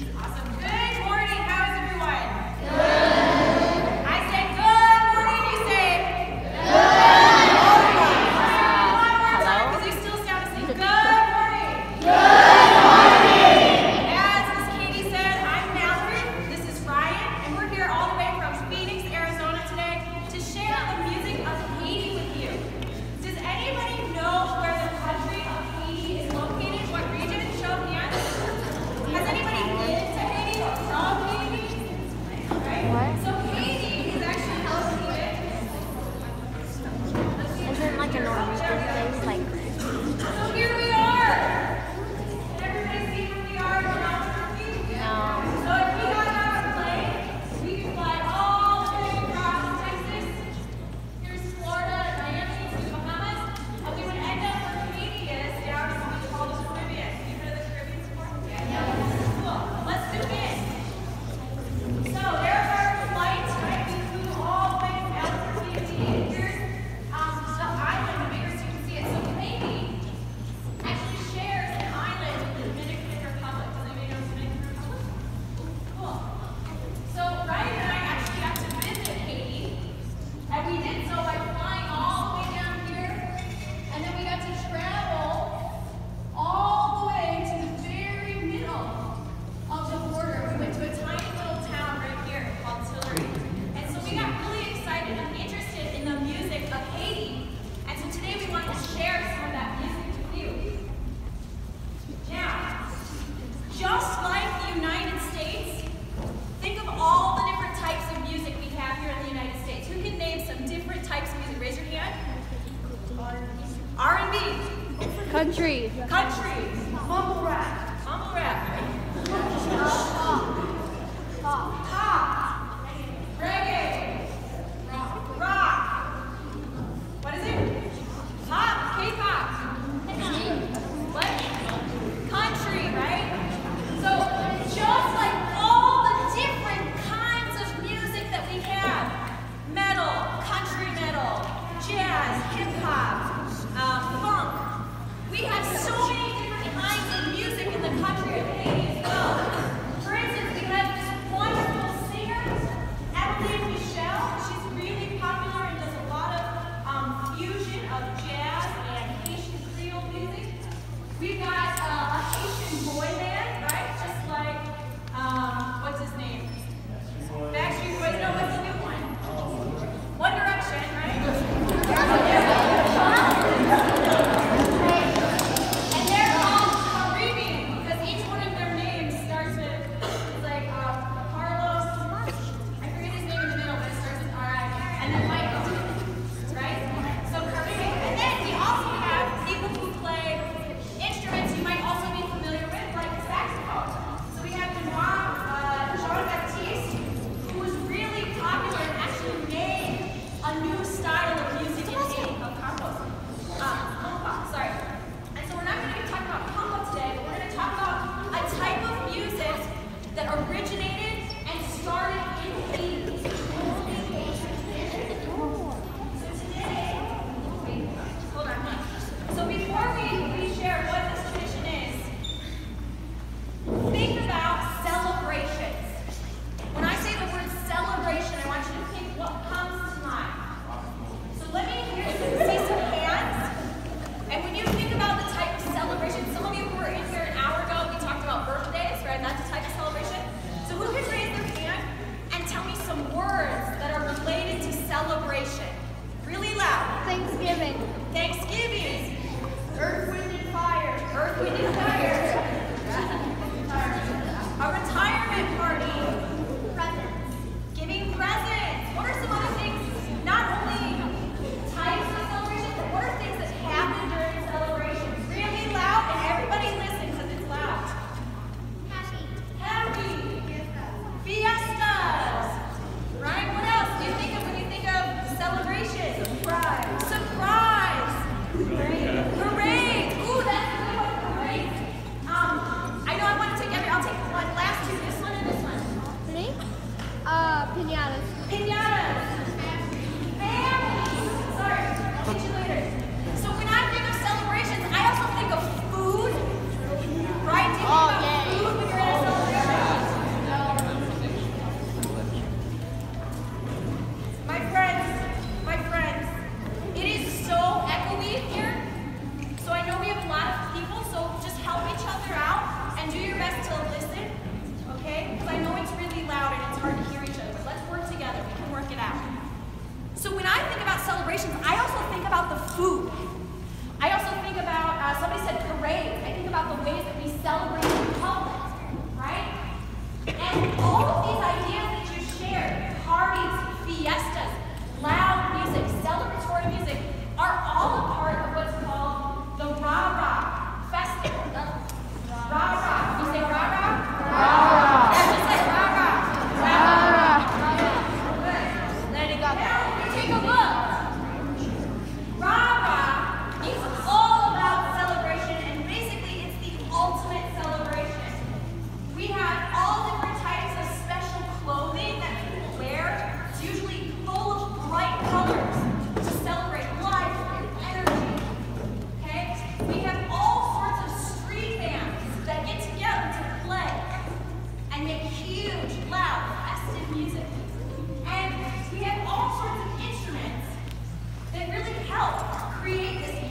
Awesome.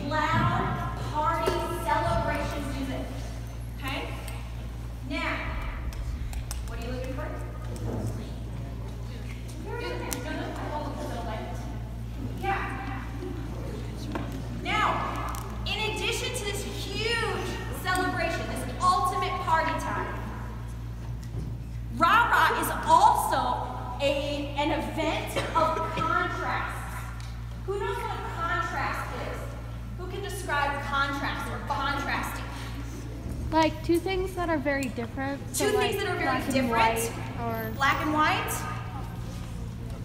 Loud very different. Two so things like that are very different. or Black and white?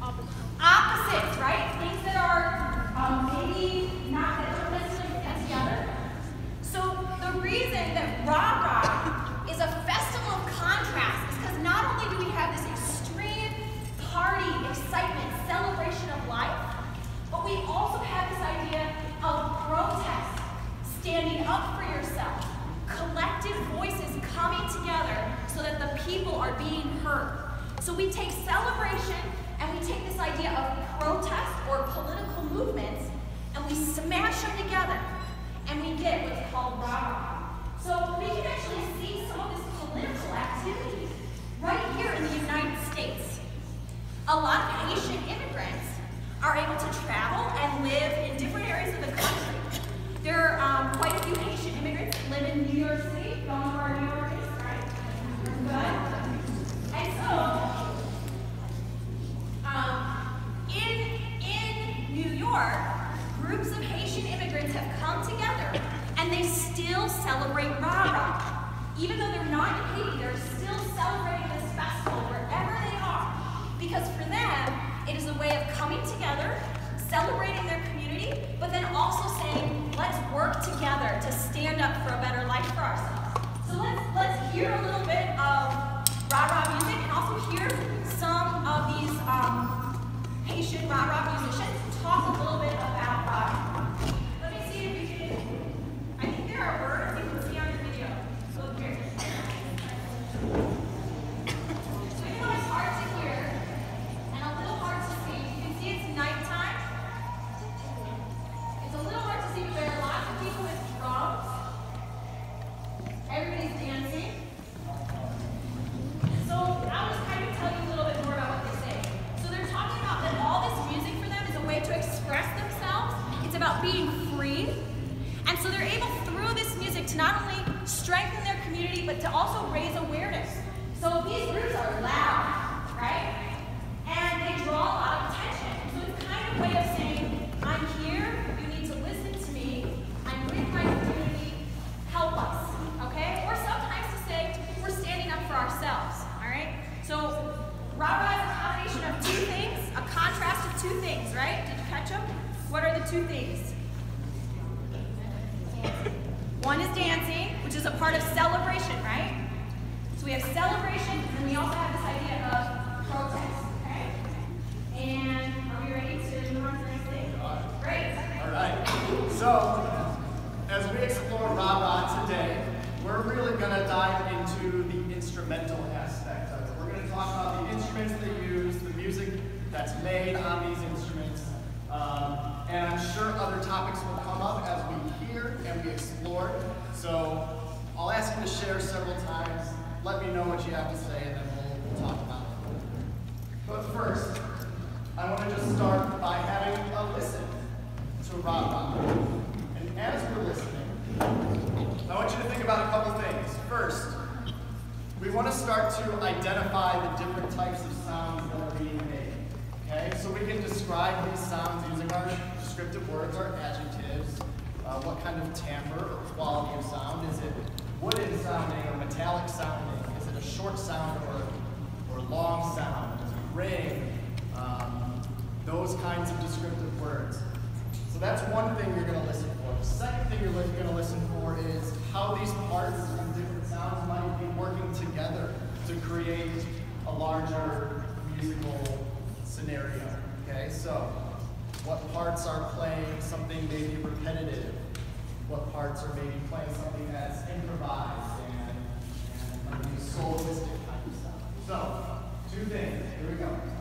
Opposites, right? Things that are um, maybe not that don't necessarily get together. So the reason that Rah Rah is a festival of contrast is because not only do we have this extreme party, excitement, celebration of life, but we also have this idea of protest, standing up for yourself, collective voices coming together so that the people are being hurt. So we take celebration and we take this idea of protest or political movements and we smash them together and we get what's called rah So we can actually see some of this political activity right here in the United States. A lot of Haitian immigrants are able to travel and live in different areas of the country. There are um, quite a few Haitian immigrants that live in New York City. Going to our New right? Good. Music and also hear some of these um, Haitian Rara musicians talk a little bit about rah strengthen their community, but to also raise awareness. So these groups are loud, right? And they draw a lot of attention. So it's kind of a way of saying, I'm here, you need to listen to me, I'm with my community, help us, okay? Or sometimes to say, we're standing up for ourselves, all right? So rah is a combination of two things, a contrast of two things, right? Did you catch them? What are the two things? One is dancing, which is a part of celebration, right? So we have celebration, and we also have this idea of protest, okay? And are we ready to move on to the next thing? Great. All right. So, as we explore Rara today, we're really going to dive into the instrumental aspect of it. We're going to talk about the instruments they use, the music that's made on these instruments, um, and I'm sure other topics will come up as we hear and we explore. So, I'll ask you to share several times Let me know what you have to say, and then we'll, we'll talk about it. But first, I want to just start by having a listen to Rob. And as we're listening, I want you to think about a couple things. First, we want to start to identify the different types of sounds that are being made. Okay, so we can describe these sounds using our descriptive words, our adjectives, uh, what kind of timbre or quality of sound. Is it wooden sounding or metallic sounding? Is it a short sound or, or long sound? Does it ring? Um, those kinds of descriptive words. So that's one thing you're going to listen for. The second thing you're going to listen for is how these parts and different sounds might be working together to create a larger musical scenario. Okay, so what parts are playing something maybe repetitive? What parts are maybe playing something that's improvised and, and be soloistic kind of stuff. So, two things. Here we go.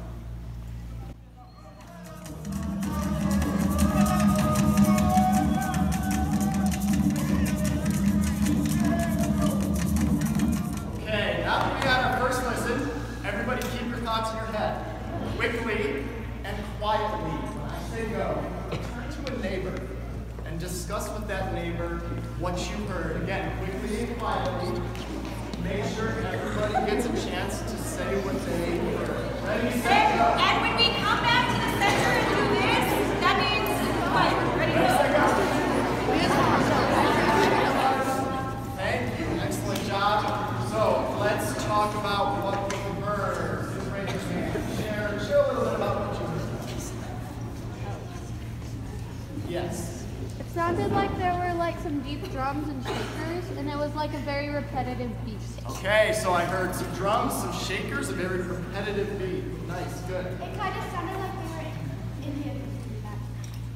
Some deep drums and shakers, and it was like a very repetitive beat. Okay, so I heard some drums, some shakers, a very repetitive beat. Nice, good. It kind of sounded like they were Indian.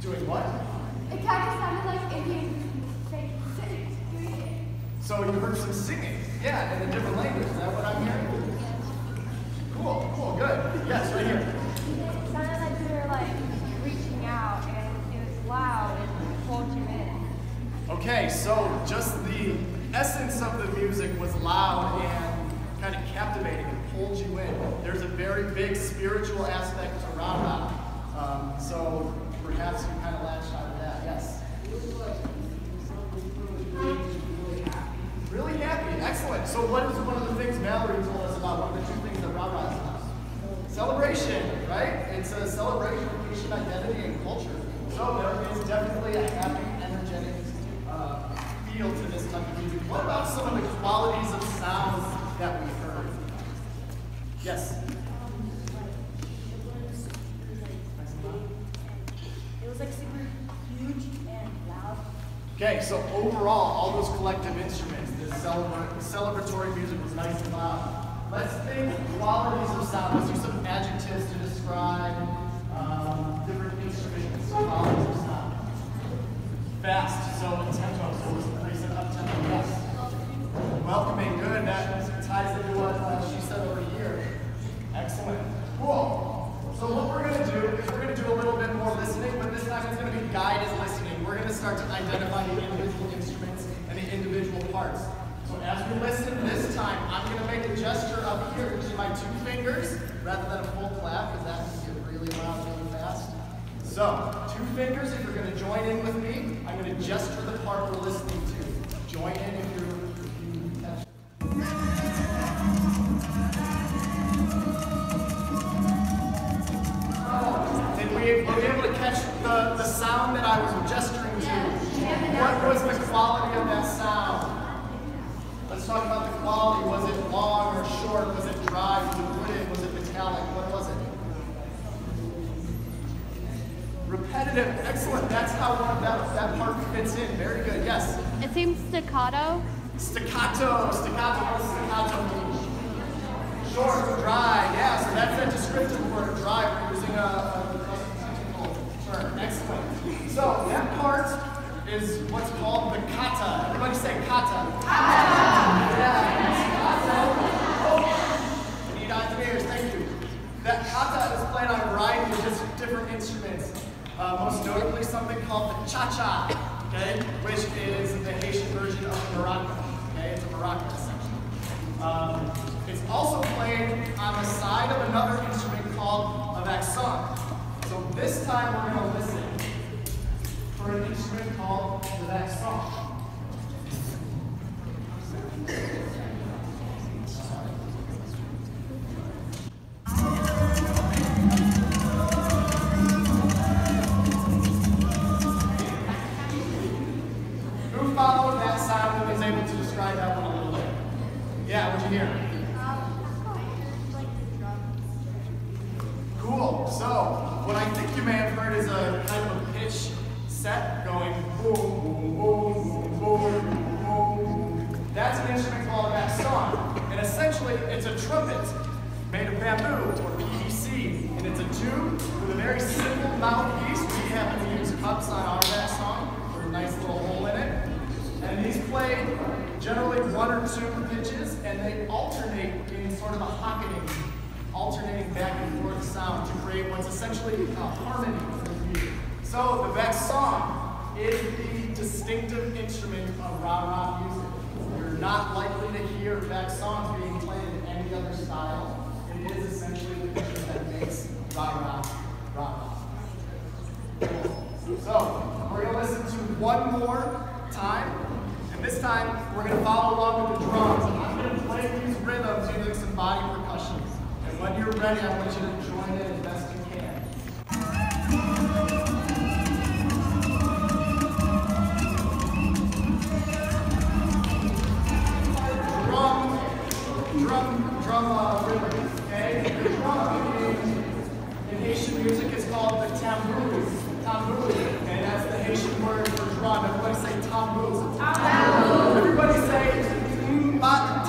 Doing what? It kind of sounded like Indian singing. So you heard some singing. Yeah, in a different language. Is that what I'm hearing? Cool, cool, good. Yes, right here. It sounded like they were like reaching out and it was loud and pulled you in. So just the essence of the music was loud and kind of captivating and pulled you in. There's a very big spiritual aspect to Rara. Um, so perhaps you kind of latched on to that. Yes. Really happy. Really happy? Excellent. So what is one of the things Mallory told us about? One of the two things that Rara is about? Celebration, right? It's a celebration of Haitian identity and culture. So there is definitely a happy, energetic uh, feel to this type of music. What about some of the qualities of sounds that we heard? Yes. It was like super huge and loud. Okay, so overall, all those collective instruments, the celebratory music was nice and loud. Let's think qualities of sound. Let's use some adjectives to describe um, different instruments, qualities of sound. Fast, so tempo, so it was and up tempo, yes. Welcoming, good. That ties into what uh, she said over here. Excellent. Cool. So what we're going to do is we're going to do a little bit more listening, but this time it's going to be guided listening. We're going to start to identify the individual instruments and the individual parts. So as we listen this time, I'm going to make a gesture up here using my two fingers rather than a full clap because that can get really loud really fast. So, two fingers if you're going to join in with me. I'm going to gesture the part we're listening. Join in if you're if you were able to catch the, the sound that I was gesturing to? What was the quality of that sound? Let's talk about the quality. Was it long or short? Was it dry? Was it wooden? Was it metallic? What was it? Repetitive. Excellent. That's how one, that, that part fits in. Very good. Yes. It seems staccato. Staccato. Staccato. Staccato? Short, dry. Yeah, so that's a descriptive word. Dry. We're using a, a technical term. Excellent. So that part is what's called the kata. Everybody say kata. Kata. Yeah. Kata. We need ears. Thank you. That kata is played on a variety of different instruments. Uh, most notably, something called the cha-cha, okay, which is the Haitian version of maraca. Okay, it's a maraca essentially. Um, it's also played on the side of another instrument called a vaksin. So this time we're going to listen for an instrument called the vaksin. Alternating back and forth sound to create what's essentially a harmony for the music. So the vaksin is the distinctive instrument of Rara music. You're not likely to hear vaksins being played in any other style. It is essentially the instrument that makes Rara Rara. So, we're going to listen to one more time, and this time we're going to follow along with the drums. I'm going to play these rhythms using some body percussion. And when you're ready, I want you to join in as best you can. Drum, drum, drum uh, rhythm, okay? The drum in, in Haitian music is called the tambour. Tambour, okay? That's the Haitian word for drum. Everybody say tambour. Tambour. Everybody say mbat